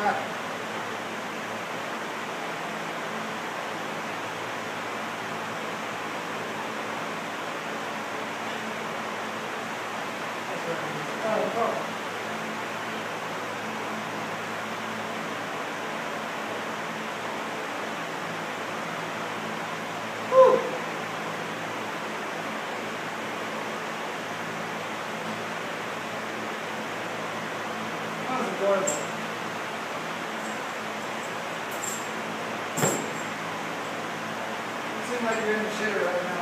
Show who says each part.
Speaker 1: adorable. seems like you're in the shitter right now.